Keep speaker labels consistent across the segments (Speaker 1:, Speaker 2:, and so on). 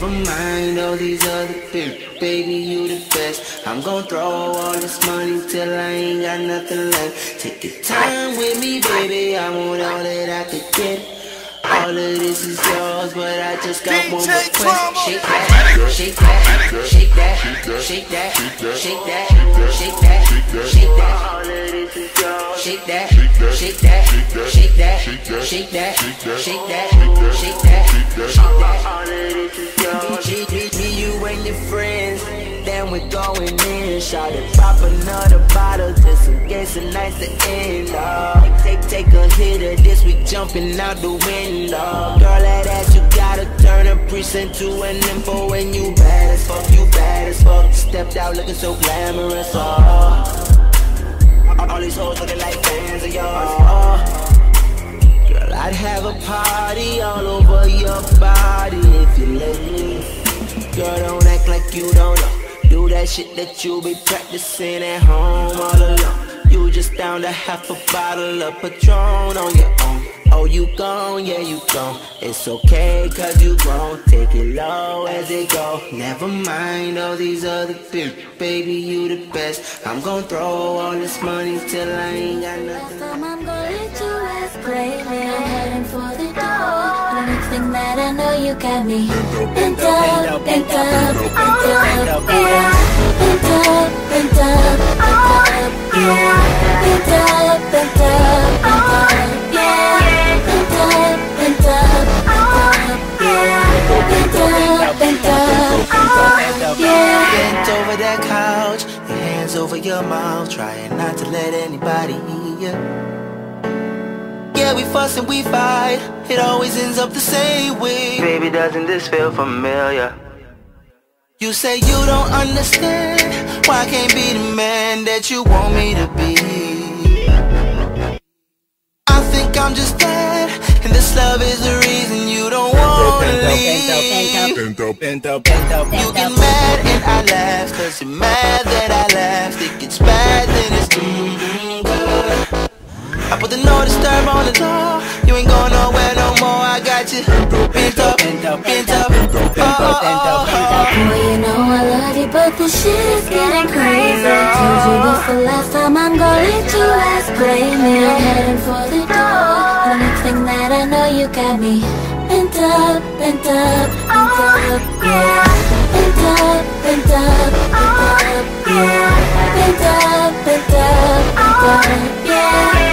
Speaker 1: Never mind all these other people, baby, you the best. I'm gonna throw all this money till I ain't got nothing left. Take your time with me, baby, I want all that I could get. All of this is yours, but I just got one request. Shake that, shake that, shake that, shake that, shake that, shake that, shake that. All of this is yours. Shake that, shake that, shake that, shake that, shake that, shake that, shake that. Of this is. Me, you and your friends, then we're going in. Shot it, pop another bottle just in case the night's the end. Oh. Take, take a hit of this, we jumping out the window. Girl, that ass, you gotta turn a precinct to an info. And you bad as fuck, you bad as fuck. Stepped out looking so glamorous. Oh. You don't know. Do that shit that you be practicing at home all alone. You just down to half a bottle of Patron on your own. Oh, you gone, yeah, you gone. It's okay, cause you grown. Take it low as it go. Never mind all these other people. Baby, you the best. I'm gonna throw all this money till I ain't got nothing.
Speaker 2: Last time I'm to last play me. I'm heading for the door. The that I know, you got me bent up, bent up, bent up, yeah. Bent up, bent up, bent up, yeah. Bent up, bent up, bent up, yeah. Bent up, bent up, bent up, yeah. Bent up, bent up, bent up, yeah.
Speaker 1: Bent over that couch, your hands over your mouth, trying not to let anybody hear you. Yeah, we fuss and we fight, it always ends up the same way. Baby, doesn't this feel familiar? You say you don't understand why I can't be the man that you want me to be. I think I'm just dead, and this love is the reason you don't wanna leave. You get mad and I laugh Cause you're mad that I laughed It gets bad then it's good I put the no disturb on the door You ain't going nowhere no more I got you Bent up, bent up, bent up Oh, oh, oh,
Speaker 2: Boy, you know I love you, but this shit is getting crazy. Told you this the last time I'm gonna let you last play me. I'm heading for the door. The next thing that I know, you got me bent up, bent up, bent up, yeah. Bent up, bent up, bent up, yeah. Bent up, bent up, bent up, yeah.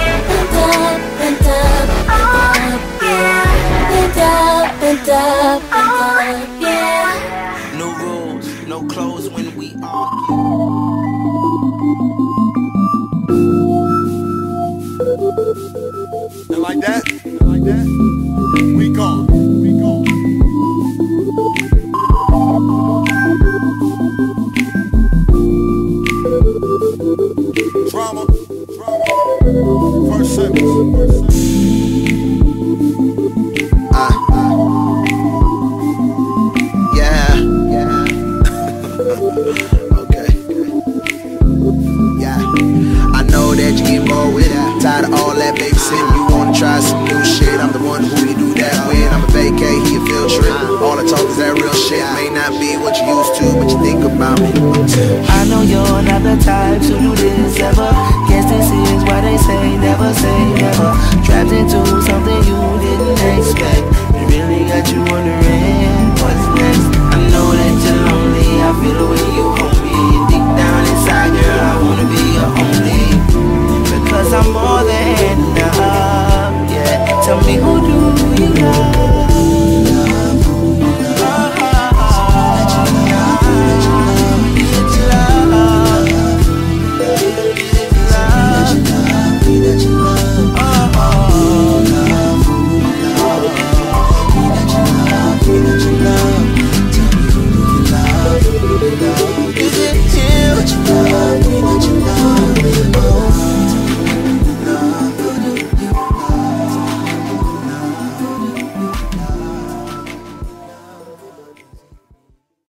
Speaker 3: And like that, and like that, we gone, we gone. Drama, drama. First sentence. First sentence.
Speaker 4: Yeah, yeah. Tired of all that babysitting. You wanna try some new shit. I'm the one who you do that with. I'm a vacay, he a field trip. All the talk is that real shit. May not be what you used to, but you think about me.
Speaker 1: I know you're not the type to do this ever Guess this is why they say never say never Trapped into something you didn't expect It really got you wondering